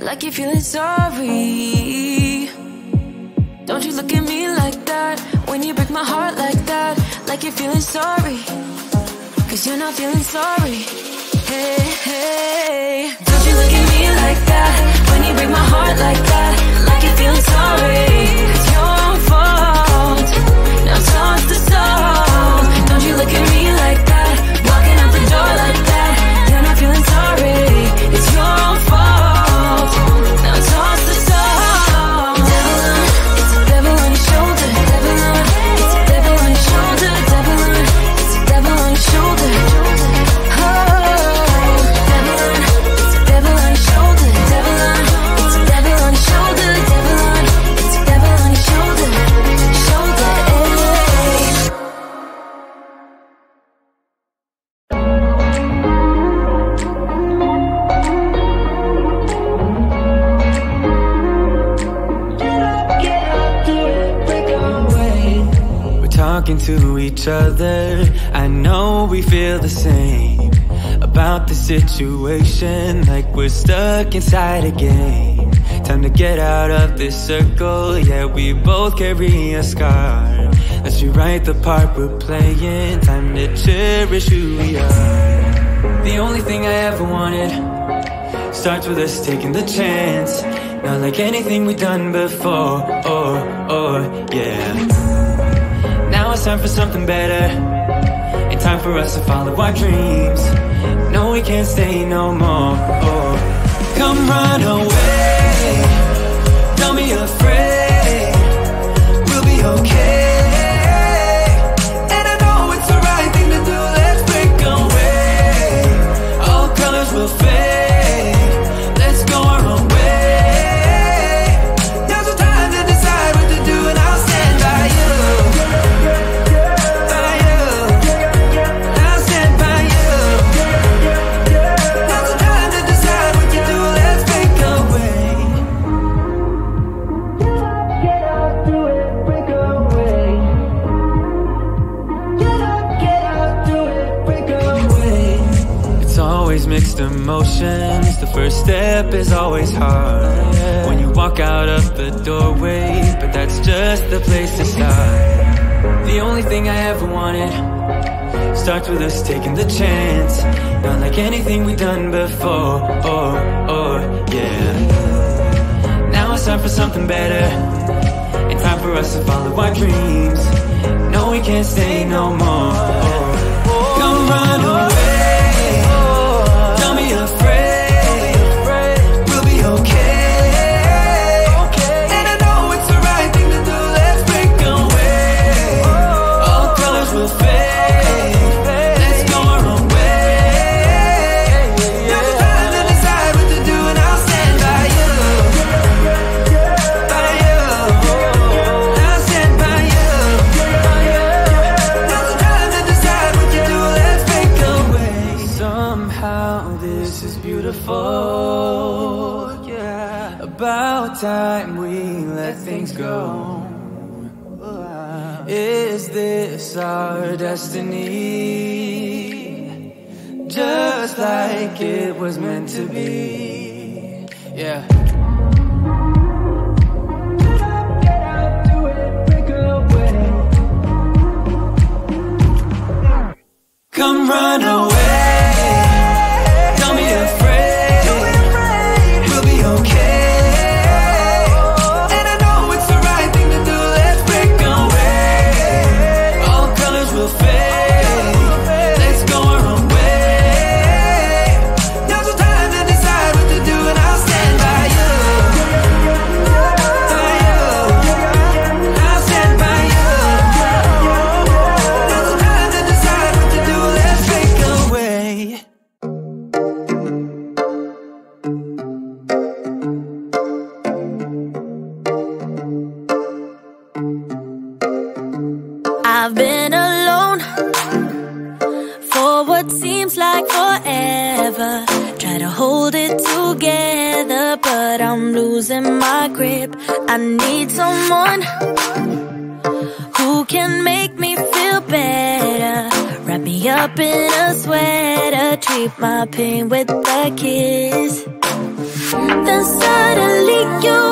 like you're feeling sorry. Don't you look at me like that when you break my heart like that, like you're feeling sorry. Cause you're not feeling sorry. Hey, hey. Don't you look at me like that when you break my heart like that, like you're feeling sorry. Situation, like we're stuck inside a game. Time to get out of this circle. Yeah, we both carry a scar. Let's rewrite the part we're playing. Time to cherish who we are. The only thing I ever wanted starts with us taking the chance. Not like anything we've done before. Oh, oh, yeah. Now it's time for something better. Time for us to follow our dreams. No, we can't stay no more. Come run away. Don't be afraid. We'll be okay. Is always hard. When you walk out of the doorway, but that's just the place to start. The only thing I ever wanted starts with us taking the chance. Not like anything we've done before. Oh, oh, yeah. Now it's time for something better. And time for us to follow our dreams. No, we can't stay no more. Oh, come run away. Will destiny? Just like it was meant to be. Yeah. Pain with a kiss. Then suddenly you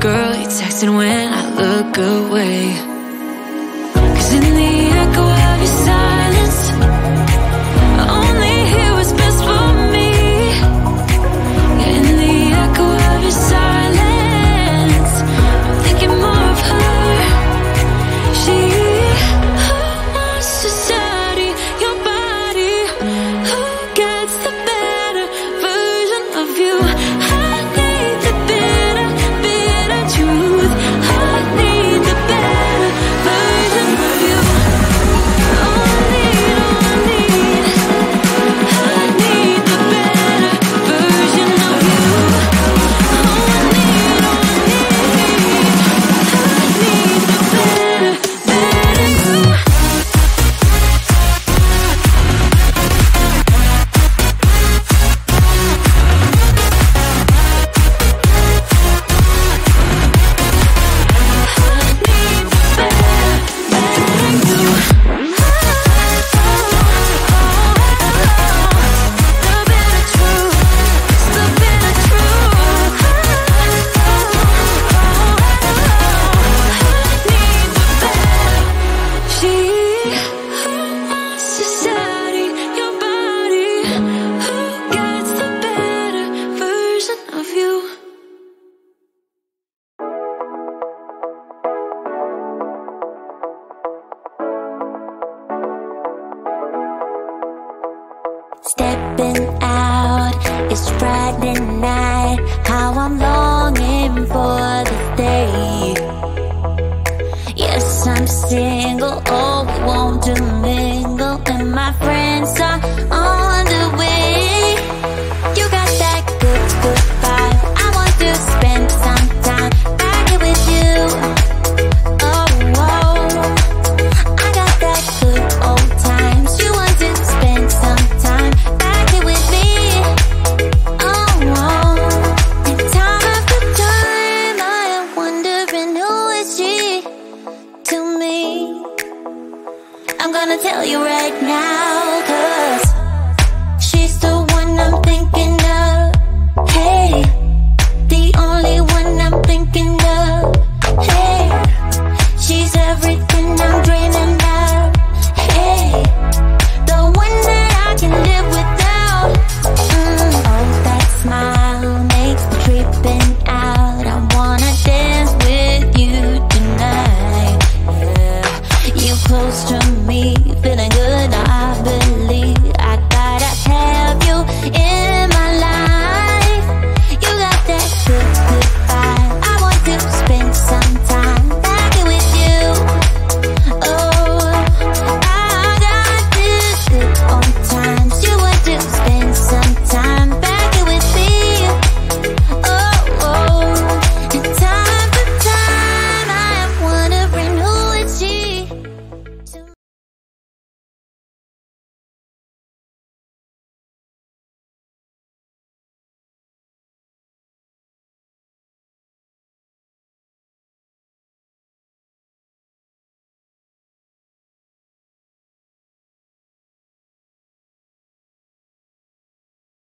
Girl, you're texting when I look away. single, oh, we won't do mingle, and my friends are on the way.